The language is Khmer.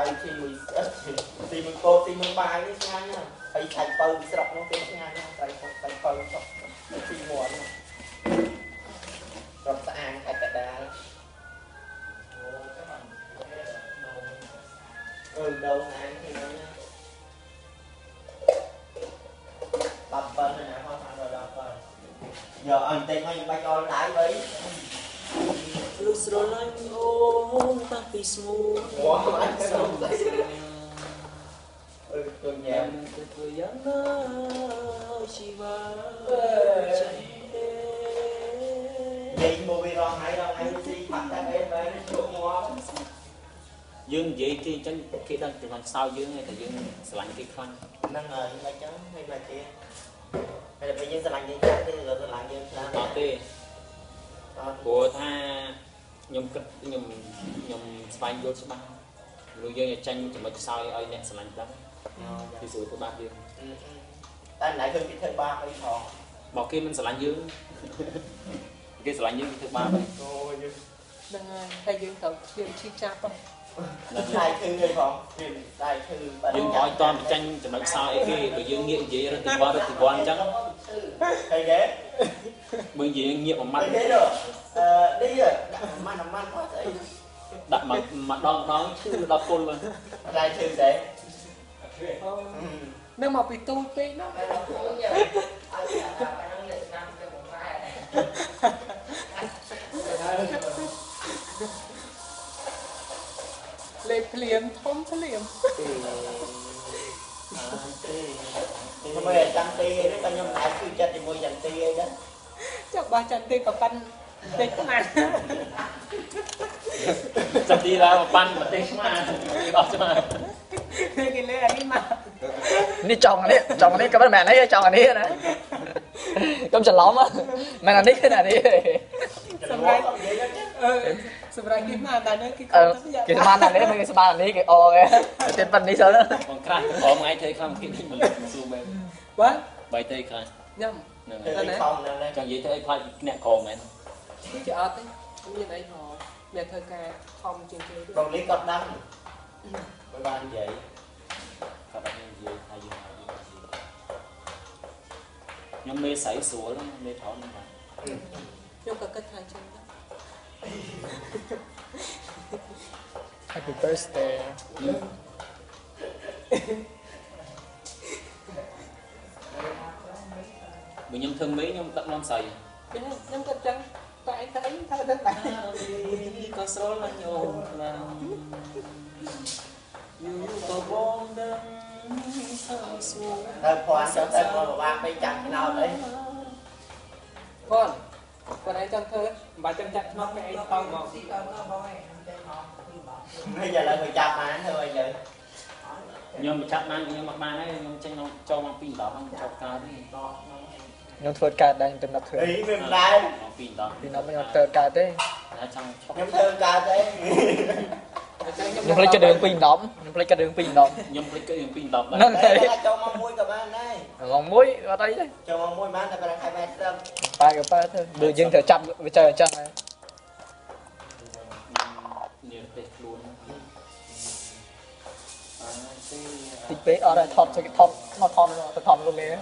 កាយទីមួយទីមួយកោទីមួយបាយនេះឆ្ងាញ់ណាស់ហើយឆាច់បើស្រុកនោះគេឆ្ងាញ់ណាស់ត្រីពៅត្រីពៅចុកទីមួយនោះរត់ស្អាងខេត្តកដាលអឺដូងអាងទីនោះណាបាប់បើណាហោះថាដល់ដល់បើយកអញតែមកខ្ញុំបាច់អនឡាញវិញលុះស្រឡាញ់អូនតាំងពីស្មូវ៉ា យ៉ាងណាជីវ៉ាចាស់ទេនិយាយមកវារងហើយរងហើយស៊ីផាក់តែអីបែរជក់ងាប់យើងនិយាយគេអញ្ចឹងគេដឹងចំណុចខ្សោយយើងឯងតែយើងស្រឡាញ់គេខ្លាំងហ្នឹងហើយមិនចឹងមិនមកទេហើយតែពេលយើងស្រឡាញ់យើងចាស់ទេក៏ស្រឡាញ់យើងខ្លាំងអត់ទេអត់ព្រោះថាខ្ញុំគិតខ្ញុំខ្ញុំស្វែងយល់ច្បាស់ មនុស្សយើងឲ្យចាញ់ចំណុចខ្សោយឲ្យអ្នកស្រឡាញ់ដឹងគឺស្រួលទៅបាបយើងតែណៃឃើញគេធ្វើបាបអីផងមកគេមិនស្រឡាញ់យើងគេស្រឡាញ់យើងគេធ្វើបាបហើយអូយើងហ្នឹងហើយហើយយើងត្រូវយើងឈឺចាប់ហ្នឹងដៃឈឺអីផងគេដៃឈឺបាត់យើងឲ្យតន់ចាញ់ចំណុចខ្សោយអីគេបើយើងងាកនិយាយរត់ទីវត្តរត់ទីវត្តអញ្ចឹងអីគេបើនិយាយងាកមួយម៉ាអីត់គេទៅអឺនេះដាក់ម៉ាន់ម៉ាន់គាត់អី ដាក់មកម្ដងម្ដងឈឺដល់ពុលហ្នឹងដៃឈឺដែរអូនឹងមកពីទូចពេកណាលេខភ្លាមធំភ្លាមខ្ញុំមិនចាំទីទេតែខ្ញុំដៃឈឺចិត្តជាមួយចាំទីអីដែរចាប់បោះចាំទេក៏ប៉ាន់ តិចណាស់ចាំទីឡើងប៉ាន់ប្រទេសស្មាអត់ស្មាគេលេអានេះមកនេះចង់អានេះចង់អានេះក៏មិនមែននេះចង់អានេះណាខ្ញុំច្រឡំមែនអានេះគឺអានេះសម្រាប់អឺសម្រាប់គេមកតែនៅគេអឺគេស្មានអានេះគេស្មានអានេះគេអគេទៀតប៉ុណ្នេះសិនបងក្រាស់ព្រមថ្ងៃធ្វើខ្លាំងគេនេះមិនសួរមែនបាទបីទេខ្លាំងញ៉ាំហ្នឹងទៅហើយខំហ្នឹងដែរចង់និយាយទៅអីខ្លាចអ្នកក្រមែន គឺជាអត់ទេមានអីហ៎អ្នកធ្វើការខំជាងគេទេកងនេះគាត់ដឹងមិនបាននិយាយគាត់អត់និយាយថាយើងខ្ញុំមេស្រីស្រួលមេថនហ្នឹងបាទខ្ញុំក៏គិតថាអញ្ចឹងដែរ Happy birthday បើខ្ញុំធ្វើមេខ្ញុំដឹកនាំស្រី ខ្ញុំក៏អញ្ចឹងតែឯងទៅអីថាទៅដែរ ក៏ ស្រលាញ់អូនខ្លាំងយូរក៏បងដឹងថាស្រួលទៅព្រាន់ទៅទៅមកបាក់ពេកចាក់ឆ្នោតអីបងគាត់ឯងចង់ធ្វើមិនបាច់ចាំចាក់ឆ្នោតគេឯងតង់មកនេះ giờ lại người chặt mà anh thôi vậy ខ្ញុំមិនចាប់បានខ្ញុំអត់បានហើយខ្ញុំចេញមកចូលមកពី10ហ្នឹងចូលកើតនេះខ្ញុំធ្វើកើតដែរខ្ញុំទៅនឹកធ្វើ ý mình đây មកពី10ពីនោះខ្ញុំទៅកើតទេតែ ចង់ឈប់ nhóm thương ca thế ខ្ញុំភ្លេចកាដឿងពីម្ដងខ្ញុំភ្លេចកាដឿងពីម្ដងខ្ញុំភ្លេចគឺពី10ដែរហ្នឹងហើយ đây là cho mong mui cả bạn đây ងងមួយអត់អីទេ cho mong mui bạn là bạn hai bạn tâm ប៉ែក៏ប៉ែទៅបើយើងត្រូវចាប់វាទៅអញ្ចឹងហើយនេះទេខ្លួនអើទេតិចពេកអត់ហើយថតថតមកថតទៅថតលុលេអ